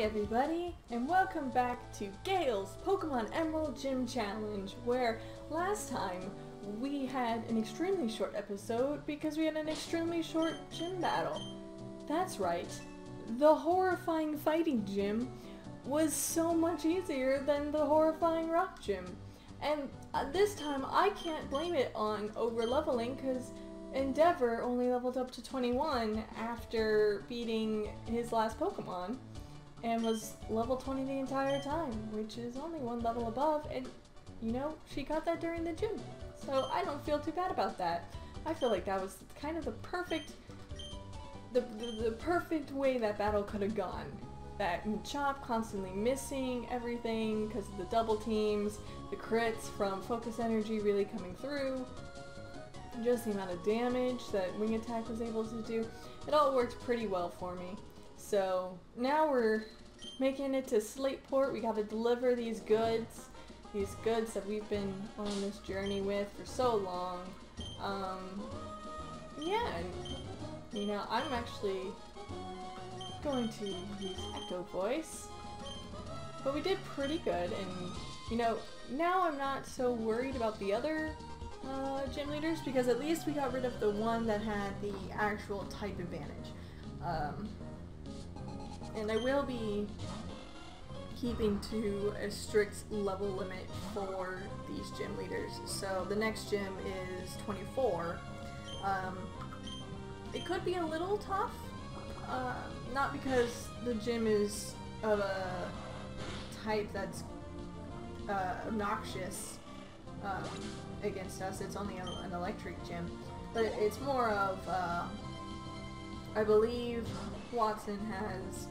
everybody, and welcome back to Gale's Pokemon Emerald Gym Challenge, where last time we had an extremely short episode because we had an extremely short gym battle. That's right, the horrifying fighting gym was so much easier than the horrifying rock gym. And uh, this time I can't blame it on over leveling because Endeavor only leveled up to 21 after beating his last Pokemon and was level 20 the entire time, which is only one level above, and you know, she got that during the gym. So I don't feel too bad about that. I feel like that was kind of the perfect the, the, the perfect way that battle could have gone. That Chop constantly missing everything because of the double teams, the crits from focus energy really coming through, just the amount of damage that Wing Attack was able to do. It all worked pretty well for me. So now we're making it to Slateport. We gotta deliver these goods. These goods that we've been on this journey with for so long. Um, yeah, you know, I'm actually going to use Echo Voice. But we did pretty good, and, you know, now I'm not so worried about the other uh, gym leaders, because at least we got rid of the one that had the actual type advantage. Um, and I will be keeping to a strict level limit for these gym leaders. So the next gym is 24. Um, it could be a little tough, uh, not because the gym is of a type that's uh, obnoxious um, against us. It's only a, an electric gym, but it's more of uh, I believe Wattson has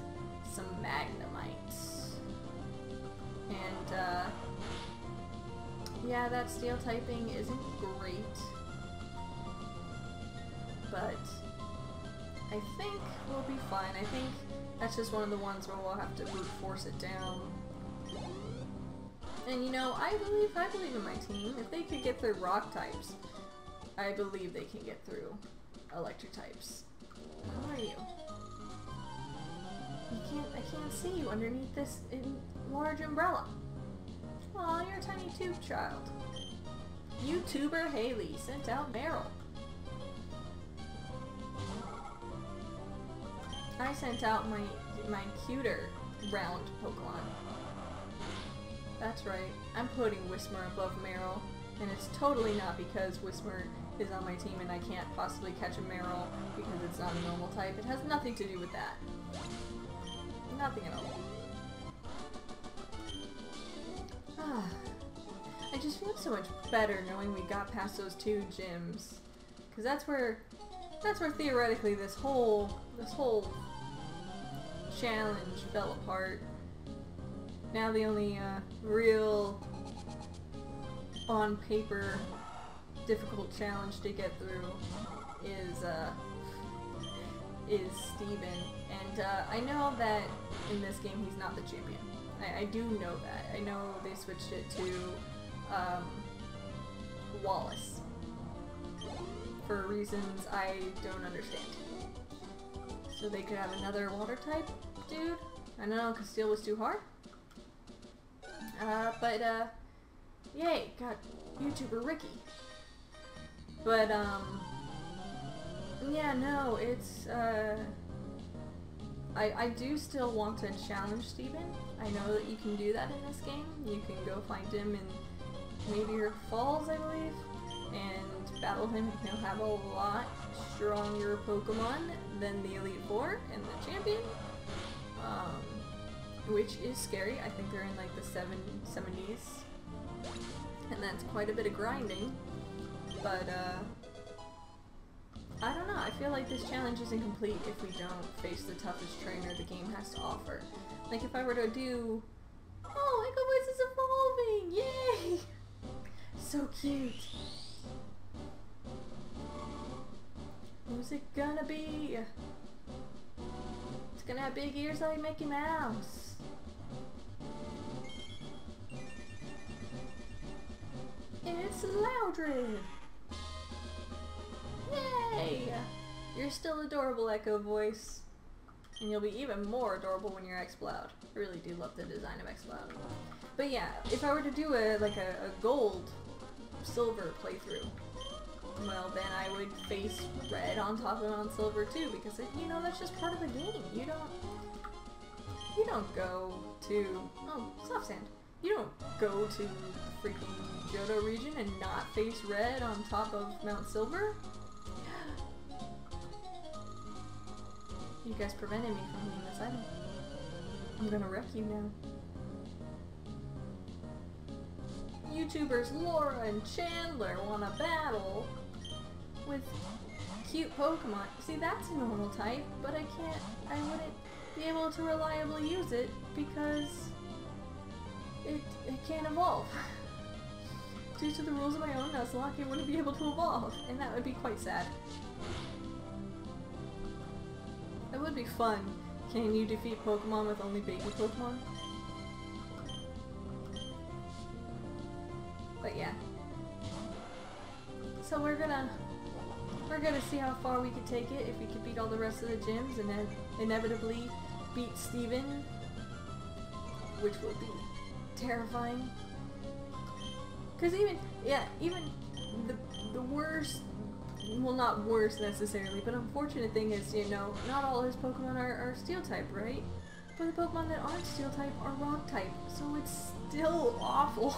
some Magnemites. And, uh, yeah, that steel typing isn't great. But I think we'll be fine. I think that's just one of the ones where we'll have to brute force it down. And you know, I believe I believe in my team. If they could get through rock types, I believe they can get through electric types. How are you? You can't, I can't see you underneath this large umbrella. Aw, you're a tiny tube child. YouTuber Haley sent out Marill. I sent out my my cuter round Pokemon. That's right, I'm putting Whismur above Marill, and it's totally not because Whismur is on my team and I can't possibly catch a Marill because it's not a normal type. It has nothing to do with that. Nothing at all. Ah, I just feel so much better knowing we got past those two gyms. Cause that's where that's where theoretically this whole this whole challenge fell apart. Now the only uh, real on paper difficult challenge to get through is uh, is Steven. And uh, I know that in this game he's not the champion. I, I, do know that. I know they switched it to um, Wallace for reasons I don't understand. So they could have another water type dude? I know, because steel was too hard? Uh, but, uh, yay, got YouTuber Ricky. But, um, yeah, no, it's, uh, I, I do still want to challenge Steven. I know that you can do that in this game. You can go find him in Meteor Falls, I believe, and battle him. He'll have a lot stronger Pokemon than the Elite Four and the Champion, um, which is scary. I think they're in like the 70s, and that's quite a bit of grinding. But, uh, I don't know, I feel like this challenge isn't complete if we don't face the toughest trainer the game has to offer. Like if I were to do... Oh, Echo Voice is evolving! Yay! So cute! Who's it gonna be? It's gonna have big ears like Mickey Mouse. It's Loudred! Yay! You're still adorable, Echo Voice. And you'll be even more adorable when you're Exploud. I really do love the design of Exploud. But yeah, if I were to do a like a, a gold silver playthrough, well then I would face red on top of on silver too because it, you know that's just part of the game. You don't you don't go to oh soft sand. You don't go to freaking Johto region and not face red on top of Mount Silver. You guys prevented me from hitting this item. I'm gonna wreck you now. YouTubers Laura and Chandler want to battle with cute Pokemon. See, that's a normal type, but I can't, I wouldn't be able to reliably use it because it, it can't evolve. Due to the rules of my own Nuzlocke, it wouldn't be able to evolve, and that would be quite sad. That would be fun. Can you defeat Pokemon with only baby Pokemon? But yeah. So we're gonna we're gonna see how far we can take it if we can beat all the rest of the gyms and then inevitably beat Steven which will be terrifying. Cause even yeah, even the the worst well not worse necessarily, but unfortunate thing is, you know, not all his Pokemon are, are steel type, right? But the Pokemon that aren't steel type are rock type, so it's still awful.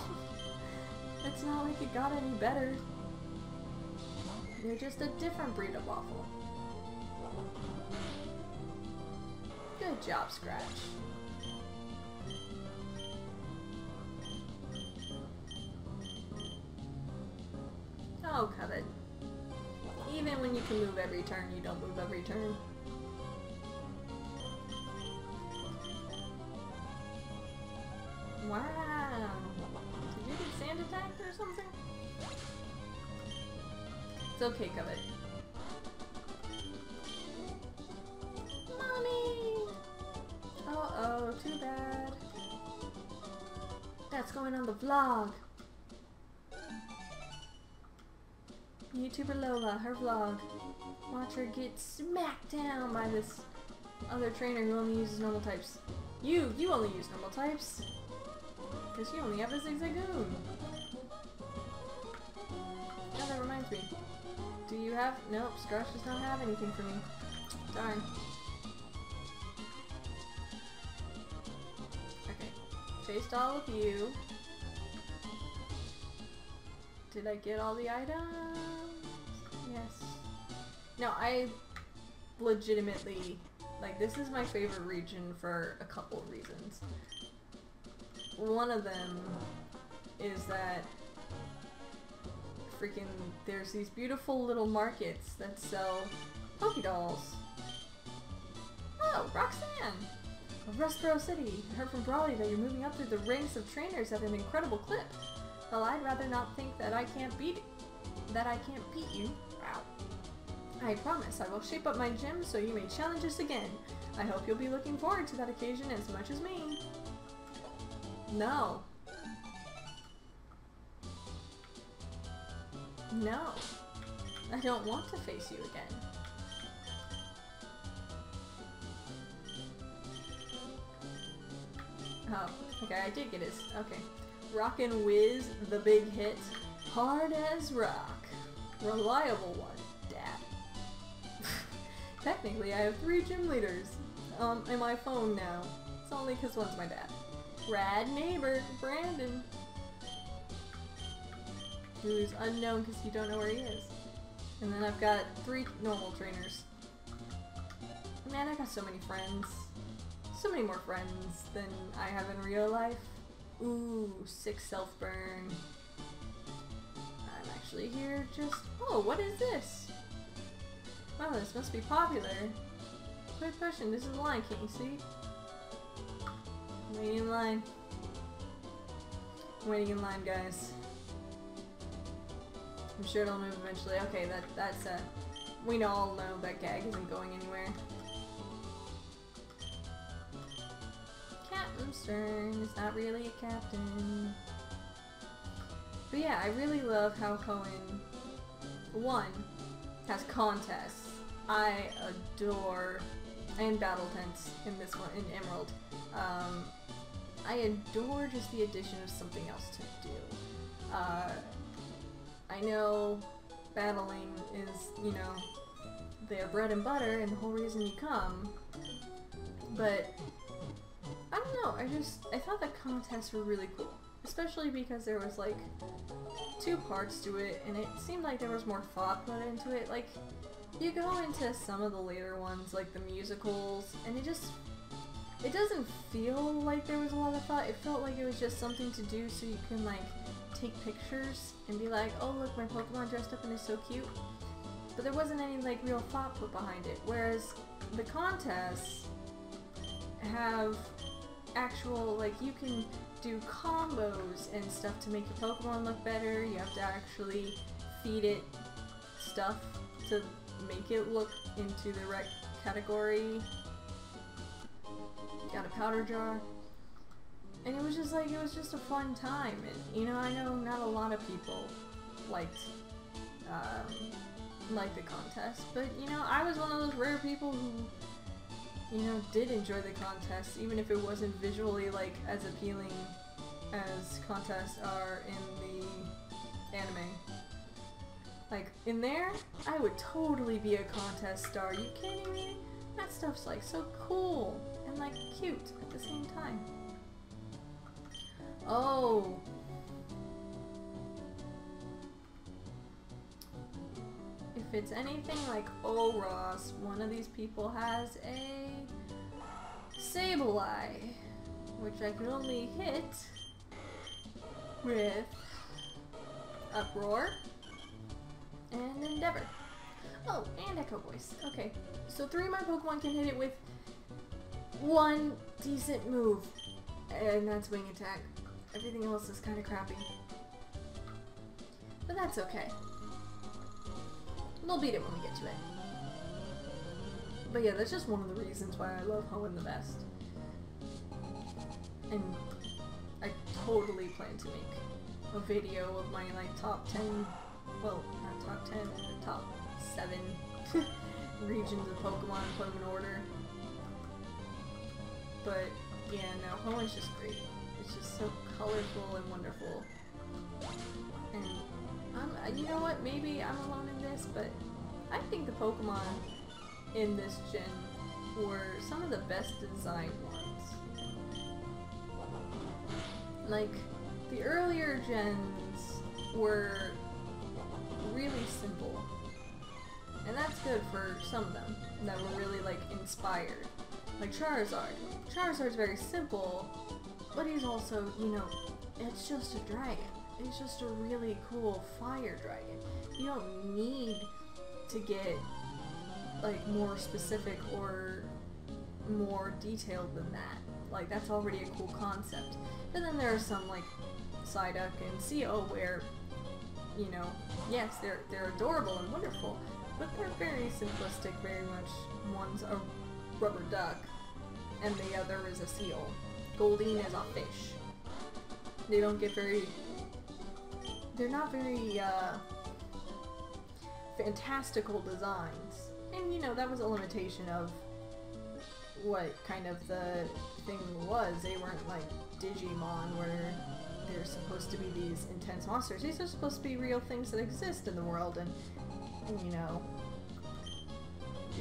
it's not like it got any better. They're just a different breed of awful. Good job, Scratch. Oh, Covet. Even when you can move every turn, you don't move every turn. Wow. Did you get sand attacked or something? It's okay, Covet. Mommy! Uh-oh, too bad. That's going on the vlog. YouTuber Lola, her vlog. Watch her get smacked down by this other trainer who only uses normal types. You, you only use normal types. Because you only have a Zigzagoon. Oh, that reminds me. Do you have- nope, Scratch does not have anything for me. Darn. Okay. Faced all of you. Did I get all the items? Yes. No, I legitimately, like, this is my favorite region for a couple of reasons. One of them is that freaking, there's these beautiful little markets that sell Pokedolls. Oh, Roxanne! Of Rustboro City. I heard from Brawly that you're moving up through the ranks of trainers at an incredible clip. Well, I'd rather not think that I can't beat that I can't beat you. I promise I will shape up my gym so you may challenge us again. I hope you'll be looking forward to that occasion as much as me. No. No. I don't want to face you again. Oh, okay, I did get his. Okay. Rockin' Wiz, the big hit. Hard as rock. Reliable one. Technically, I have three gym leaders. Um, in my phone now. It's only because one's my dad. Rad neighbor, Brendan. Who's unknown because you don't know where he is. And then I've got three normal trainers. Man, I got so many friends. So many more friends than I have in real life. Ooh, six self-burn. I'm actually here just... Oh, what is this? Wow, this must be popular. Quit pushing, this is the line, can't you see? Waiting in line. Waiting in line, guys. I'm sure it'll move eventually. Okay, that that's uh we all know that gag isn't going anywhere. Captain Stern is not really a captain. But yeah, I really love how Hoenn, one, has contests. I adore and battle tents in this one in Emerald. Um, I adore just the addition of something else to do. Uh, I know battling is, you know, their bread and butter and the whole reason you come, but I don't know, I just, I thought the contests were really cool. Especially because there was like two parts to it and it seemed like there was more thought put into it. Like, you go into some of the later ones, like the musicals, and it just it doesn't feel like there was a lot of thought. It felt like it was just something to do so you can like take pictures and be like, oh look, my Pokemon dressed up and is so cute. But there wasn't any like real thought put behind it. Whereas the contests have actual like you can do combos and stuff to make your Pokemon look better. You have to actually feed it stuff to make it look into the right category got a powder jar. And it was just like, it was just a fun time. And, you know, I know not a lot of people liked, um, liked the contest, but, you know, I was one of those rare people who, you know, did enjoy the contest, even if it wasn't visually, like, as appealing as contests are in the anime. Like, in there, I would totally be a contest star. You kidding me? That stuff's, like, so cool and like cute at the same time. Oh. If it's anything like ORAS, one of these people has a Sableye, which I can only hit with Uproar and Endeavor. Oh, and Echo Voice. Okay, so three of my Pokemon can hit it with one decent move, and that's wing attack. Everything else is kind of crappy. But that's okay. We'll beat it when we get to it. But yeah, that's just one of the reasons why I love Hoenn the best. And I totally plan to make a video of my like top 10, well, top 10, but top 7 regions of Pokemon in order. But yeah, no, Hoenn's just great. It's just so colorful and wonderful. And I'm, you know what? Maybe I'm alone in this, but I think the Pokemon in this gen were some of the best designed ones. Like, the earlier gens were really simple. And that's good for some of them that were really like inspired. Like Charizard. Charizard's very simple, but he's also, you know, it's just a dragon. It's just a really cool fire dragon. You don't need to get like more specific or more detailed than that. Like that's already a cool concept. But then there are some like Psyduck and Seel where, you know, yes, they're they're adorable and wonderful, but they're very simplistic, very much one's a rubber duck and the other is a seal. Goldeen is a fish. They don't get very... They're not very, uh, fantastical designs. And, you know, that was a limitation of what kind of the thing was. They weren't like Digimon where they're supposed to be these intense monsters. These are supposed to be real things that exist in the world and, you know,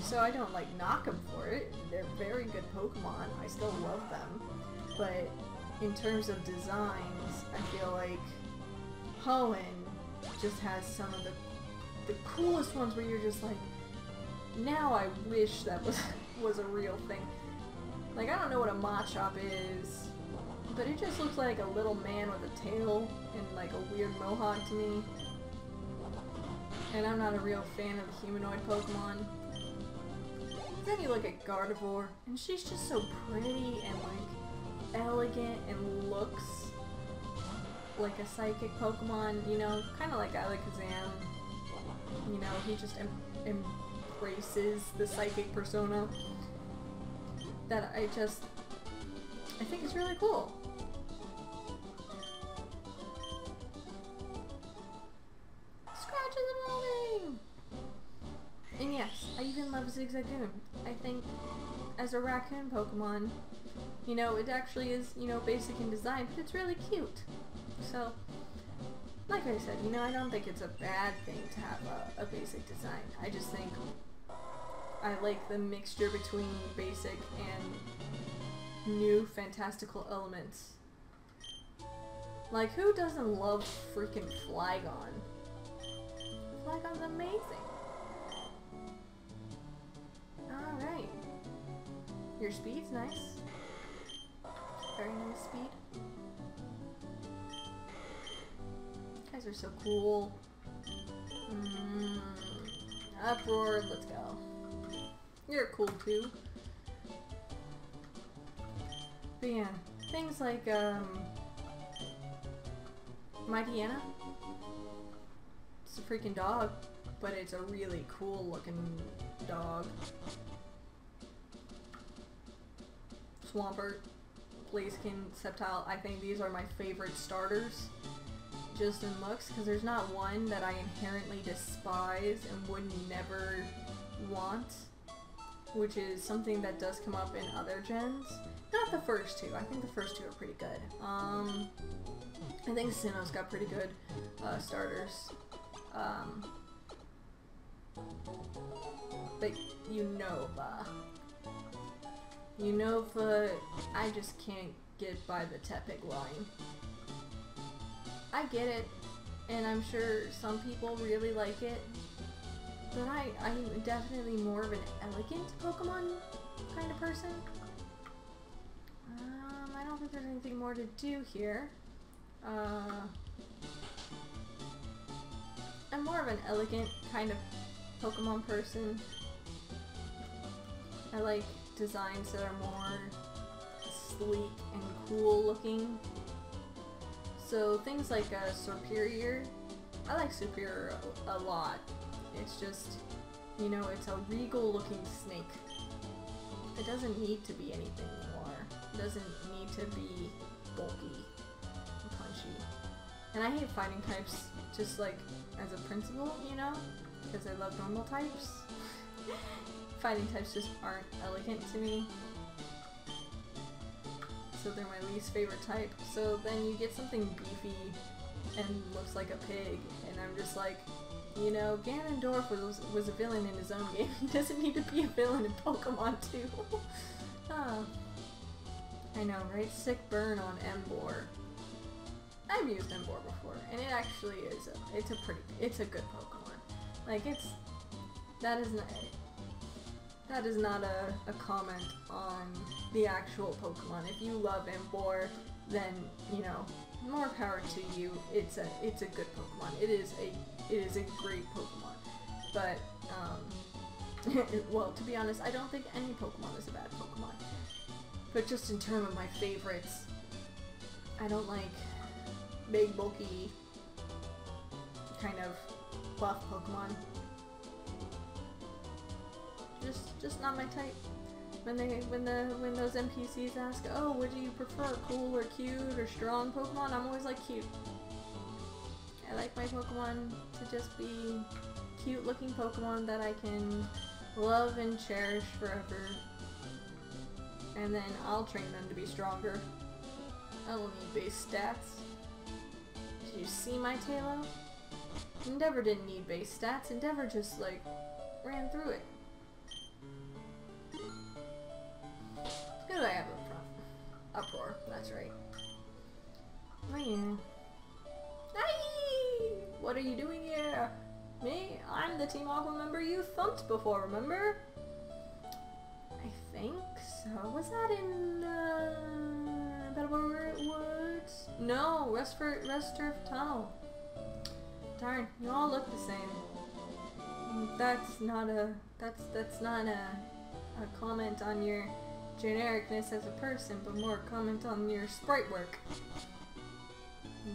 so I don't like knock them for it. They're very good Pokemon. I still love them. But in terms of designs, I feel like Hoenn just has some of the the coolest ones where you're just like, now I wish that was was a real thing. Like I don't know what a Machop is, but it just looks like a little man with a tail and like a weird mohawk to me. And I'm not a real fan of the humanoid Pokemon. Then you look at Gardevoir, and she's just so pretty and like elegant and looks like a psychic Pokemon, you know, kind of like Alakazam. You know, he just em embraces the psychic persona that I just, I think it's really cool. Scratches evolving! And yes, I even love Zigzagoon. I think as a raccoon Pokemon. You know, it actually is, you know, basic in design, but it's really cute. So, like I said, you know, I don't think it's a bad thing to have a, a basic design. I just think I like the mixture between basic and new fantastical elements. Like, who doesn't love freaking Flygon? Flygon's amazing. Alright. Your speed's nice. Very nice speed. You guys are so cool. Mm, uproar, let's go. You're cool too. But yeah, things like, um, Mightyena. It's a freaking dog, but it's a really cool looking dog. Swampert, Blaziken, Sceptile, I think these are my favorite starters. Just in looks, because there's not one that I inherently despise and would never want. Which is something that does come up in other gens. Not the first two, I think the first two are pretty good. Um, I think Sinnoh's got pretty good uh, starters. Um, but Unova. Unova, I just can't get by the Tepig line. I get it, and I'm sure some people really like it, but I, I'm definitely more of an elegant Pokemon kind of person. Um, I don't think there's anything more to do here. Uh, I'm more of an elegant kind of Pokemon person. I like designs that are more sleek and cool looking. So things like a Serperior, I like Serperior a, a lot. It's just, you know, it's a regal looking snake. It doesn't need to be anything doesn't need to be bulky. And punchy. And I hate fighting types just like as a principle, you know? Because I love normal types. fighting types just aren't elegant to me. So they're my least favorite type. So then you get something beefy and looks like a pig, and I'm just like, you know, Ganondorf was, was a villain in his own game. He doesn't need to be a villain in Pokemon too. ah. I know, right? Sick burn on Emboar. I've used Emboar before, and it actually is a, it's a pretty, it's a good Pokemon. Like, it's, that is not, that is not a, a comment on the actual Pokemon. If you love Emboar, then, you know, more power to you. It's a, it's a good Pokemon. It is a, it is a great Pokemon. But, um, well, to be honest, I don't think any Pokemon is a bad Pokemon. But just in terms of my favorites, I don't like big, bulky, kind of buff Pokemon. Just, just not my type. When they, when the, when those NPCs ask, oh, what do you prefer, cool or cute or strong Pokemon? I'm always like cute. I like my Pokemon to just be cute looking Pokemon that I can love and cherish forever. And then I'll train them to be stronger. I don't need base stats. Did you see my Taillow? Endeavor didn't need base stats. Endeavor just, like, ran through it. Who do I have up front? Uproar, that's right. Oh yeah. Hey! What are you doing here? Me? I'm the Team Aqua member you thumped before, remember? I think so. Was that in, uh, Battle Woods? No, Rest for Rusturf Tunnel. Darn, you all look the same. That's not a that's that's not a a comment on your genericness as a person, but more a comment on your sprite work.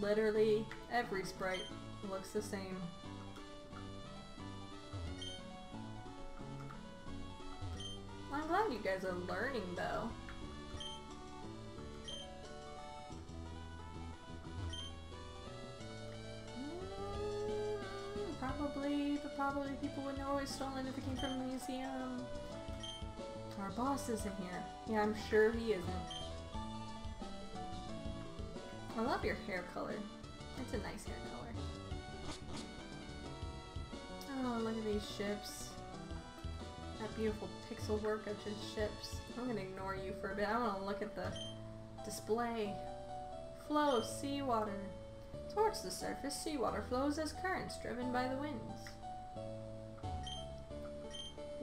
Literally every sprite looks the same. I'm glad you guys are learning though. Mm, probably, but probably people would know if it came from a museum. our boss isn't here. Yeah, I'm sure he isn't. I love your hair color. It's a nice hair color. Oh, look at these ships. That beautiful pixel work of just ships. I'm gonna ignore you for a bit. I wanna look at the display. Flow, of seawater. Towards the surface, seawater flows as currents driven by the winds.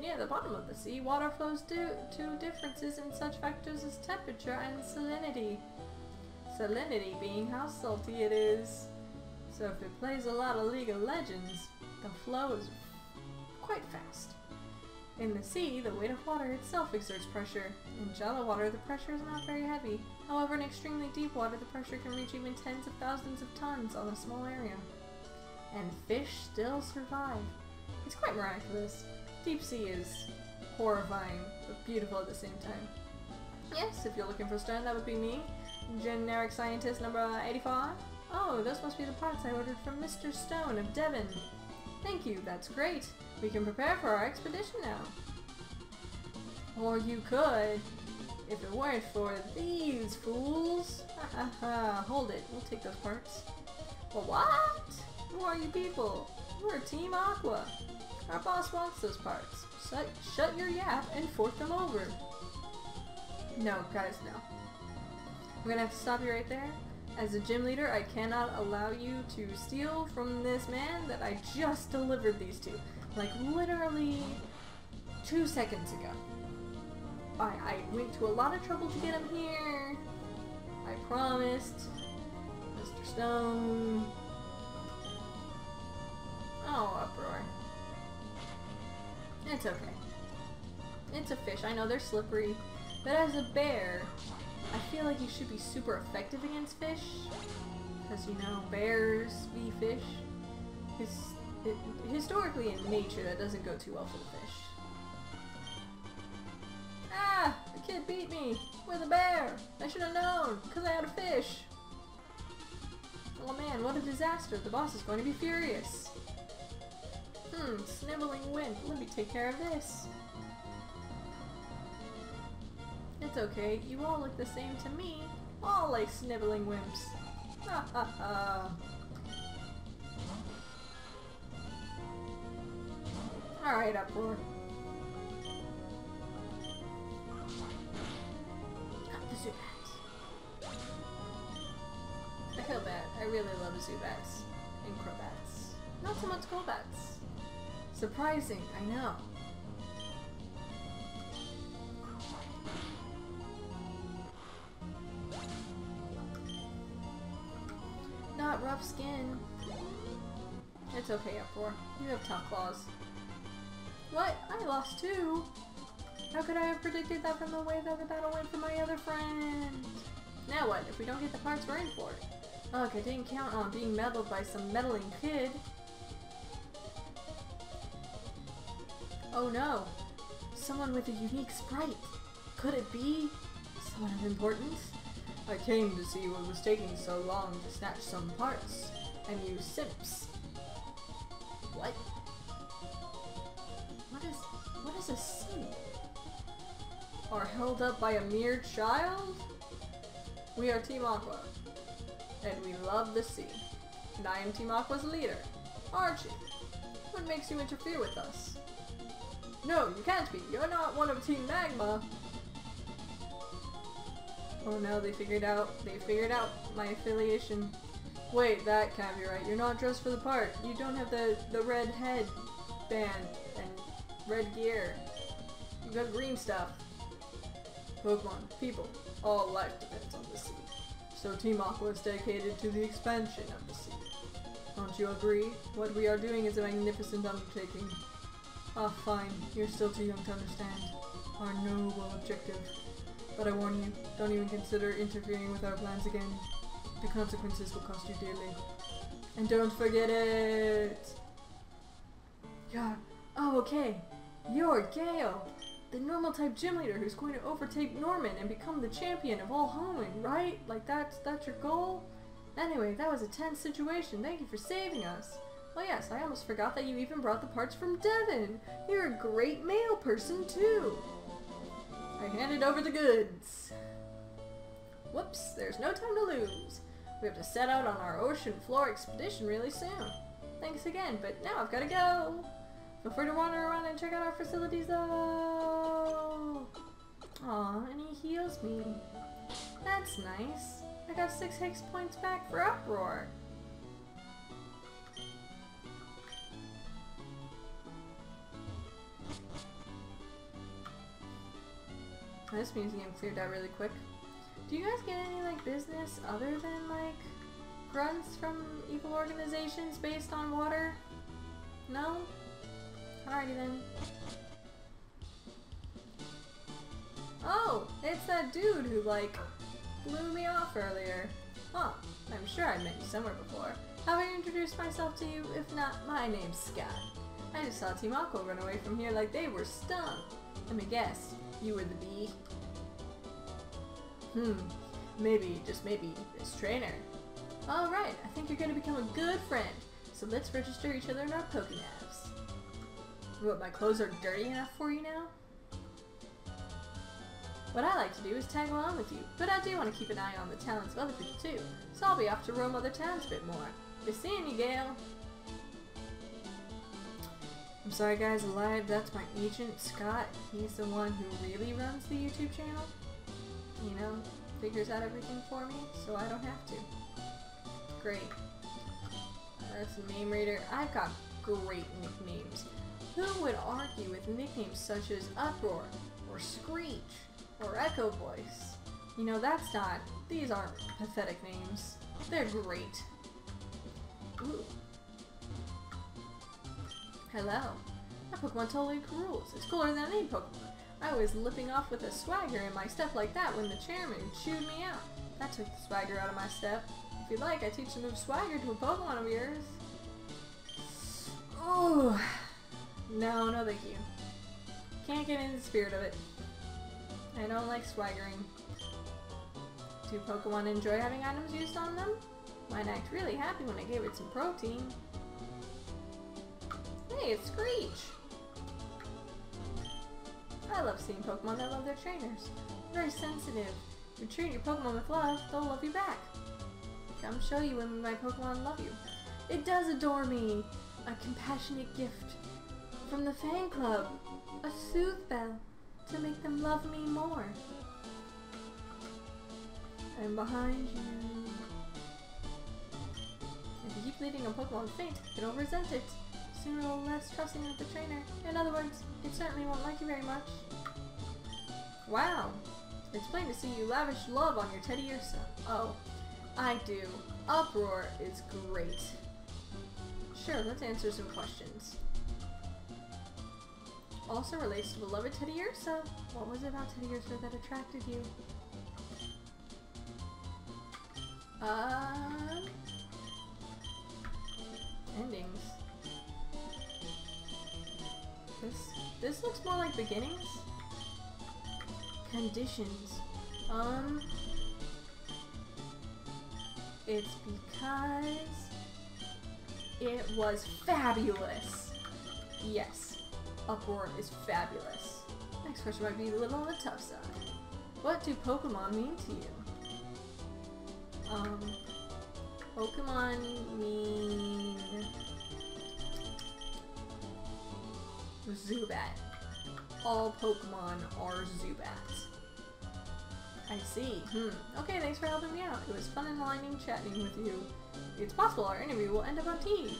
Near the bottom of the sea, water flows due to differences in such factors as temperature and salinity. Salinity being how salty it is. So if it plays a lot of League of Legends, the flow is quite fast. In the sea, the weight of water itself exerts pressure. In shallow water, the pressure is not very heavy. However, in extremely deep water, the pressure can reach even tens of thousands of tons on a small area. And fish still survive. It's quite miraculous. Deep sea is horrifying, but beautiful at the same time. Yes, if you're looking for stone, that would be me. Generic scientist number 85. Oh, those must be the parts I ordered from Mr. Stone of Devon. Thank you, that's great. We can prepare for our expedition now. Or you could, if it weren't for these fools. Hold it, we'll take those parts. Well, what? Who are you people? We're Team Aqua. Our boss wants those parts. Shut, shut your yap and fork them over. No, guys, no. We're gonna have to stop you right there. As a gym leader, I cannot allow you to steal from this man that I just delivered these to. Like, literally two seconds ago. I, I went to a lot of trouble to get him here. I promised. Mr. Stone. Oh, uproar. It's okay. It's a fish. I know they're slippery. But as a bear, I feel like you should be super effective against fish. Because, you know, bears be fish. His, it, historically in nature, that doesn't go too well for the fish. Ah! The kid beat me! With a bear! I should have known! Because I had a fish! Oh man, what a disaster! The boss is going to be furious! Hmm, sniveling wind. Let me take care of this. It's okay, you all look the same to me. All like sniveling wimps. Ha ha ha. Alright, Uproar. The Zubats. I feel bad. I really love Zubats and Crobats. Not so much Golbats. Surprising, I know. Not rough skin. It's okay, Uproar. You have tough claws. What? I lost too? How could I have predicted that from the way that the battle went for my other friend? Now what? If we don't get the parts, we're in for it. Ugh, I didn't count on being meddled by some meddling kid. Oh no! Someone with a unique sprite! Could it be someone of importance? I came to see what was taking so long to snatch some parts, and you simps. What? What is what is a simp? Are held up by a mere child? We are Team Aqua, and we love the sea. And I am Team Aqua's leader, Archie. What makes you interfere with us? No, you can't be. You're not one of Team Magma. Oh no, they figured out, they figured out my affiliation. Wait, that can't be right. You're not dressed for the part. You don't have the, the red head band and red gear. You've got green stuff. Pokemon, people, all life depends on the sea. So Team Aqua is dedicated to the expansion of the sea. Don't you agree? What we are doing is a magnificent undertaking. Ah, fine. You're still too young to understand. Our noble objective. But I warn you, don't even consider interfering with our plans again. The consequences will cost you dearly. And don't forget it! Yeah. Oh, okay. You're Gale! The normal type gym leader who's going to overtake Norman and become the champion of all Hoenn, right? Like that's that's your goal? Anyway, that was a tense situation. Thank you for saving us. Oh yes, I almost forgot that you even brought the parts from Devon. You're a great mail person too. I handed over the goods. Whoops, there's no time to lose. We have to set out on our ocean floor expedition really soon. Thanks again, but now I've gotta go. Feel free to wander around and check out our facilities though. Aw, and he heals me. That's nice. I got six Higgs points back for Uproar. This museum cleared out really quick. Do you guys get any like business other than like grunts from evil organizations based on water? No? Alrighty then. Oh, it's that dude who like blew me off earlier. Huh, I'm sure I met you somewhere before. Have I introduced myself to you? If not, my name's Scott. I just saw Team Aqua run away from here like they were stung. Let me guess, you were the bee? Hmm, maybe, just maybe, this trainer. Alright, I think you're gonna become a good friend. So let's register each other in our Pokénavs. What, my clothes are dirty enough for you now? What I like to do is tag along with you, but I do want to keep an eye on the talents of other people too, so I'll be off to roam other towns a bit more. Be seeing you, Gale. I'm sorry guys, alive, that's my agent, Scott. He's the one who really runs the YouTube channel. You know, figures out everything for me, so I don't have to. Great. That's a name reader. I've got great nicknames. Who would argue with nicknames such as Uproar, or Screech, or Echo Voice? You know, that's not, these aren't pathetic names. They're great. Ooh. Hello. My Pokemon totally rules. It's cooler than any Pokemon. I was lipping off with a swagger in my step like that when the chairman chewed me out. That took the swagger out of my step. If you'd like, I teach the move swagger to a Pokemon of yours. Oh, no, no thank you. Can't get in the spirit of it. I don't like swaggering. Do Pokemon enjoy having items used on them? Mine act really happy when I gave it some protein. Hey, it's Screech! I love seeing Pokemon that love their trainers. Very sensitive. If you treat your Pokemon with love, they'll love you back. Come show you when my Pokemon love you. It does adore me! A compassionate gift from the fan club. A soothe bell to make them love me more. I'm behind you. If you keep leading a Pokemon faint, it'll resent it. Sooner or less trusting of the trainer. In other words, it certainly won't like you very much. Wow. It's plain to see you lavish love on your Teddiursa. Oh, I do. Uproar is great. Sure, let's answer some questions. Also relates to beloved Teddiursa. What was it about Teddiursa that attracted you? Um... Endings. This, this looks more like beginnings. Conditions. Um... It's because it was fabulous. Yes, Uproar is fabulous. Next question might be a little on the tough side. What do Pokemon mean to you? Um, Pokemon mean Zubat. All Pokemon are Zubats. I see. Hmm. Okay, thanks for helping me out. It was fun and enlightening chatting with you. It's possible our interview will end up on TV.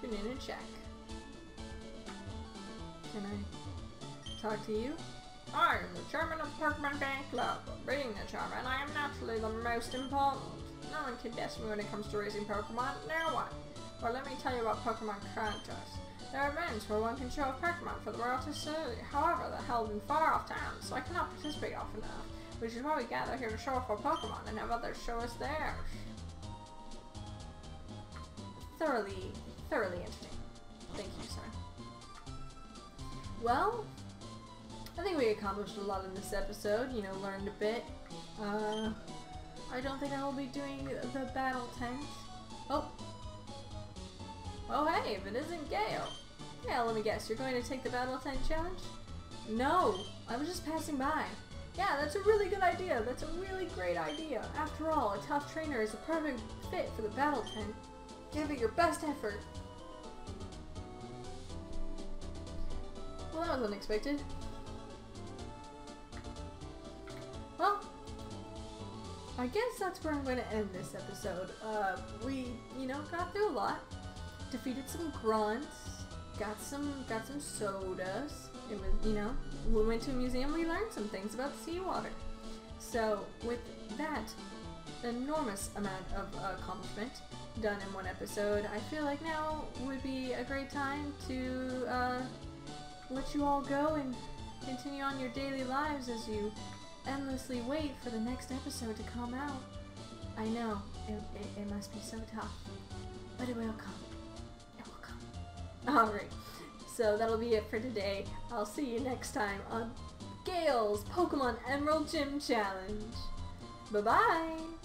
Tune in and check. Can I talk to you? I am the chairman of the Pokemon Fan Club. Being the chairman, I am naturally the most important. No one can test me when it comes to raising Pokemon. Now what? Well, let me tell you about Pokemon contests. There are events where one can show a Pokemon for the world to see. However, they're held in far-off towns, so I cannot participate often enough. Which is why we gather here to show off our Pokemon and have others show us theirs. Thoroughly, thoroughly entertaining. Thank you, sir. Well, I think we accomplished a lot in this episode, you know, learned a bit. Uh, I don't think I will be doing the battle tent. Oh. Oh hey, if it isn't Gale. Yeah, let me guess, you're going to take the battle tent challenge? No, I was just passing by. Yeah, that's a really good idea. That's a really great idea. After all, a tough trainer is a perfect fit for the battle tent. Give it your best effort. Well, that was unexpected. Well, I guess that's where I'm going to end this episode. Uh, we, you know, got through a lot, defeated some grunts, got some, got some sodas. It was, you know, we went to a museum. We learned some things about seawater. So with that enormous amount of accomplishment done in one episode, I feel like now would be a great time to uh, let you all go and continue on your daily lives as you endlessly wait for the next episode to come out. I know, it, it, it must be so tough, but it will come. Alright, so that'll be it for today. I'll see you next time on Gale's Pokemon Emerald Gym Challenge. Bye-bye!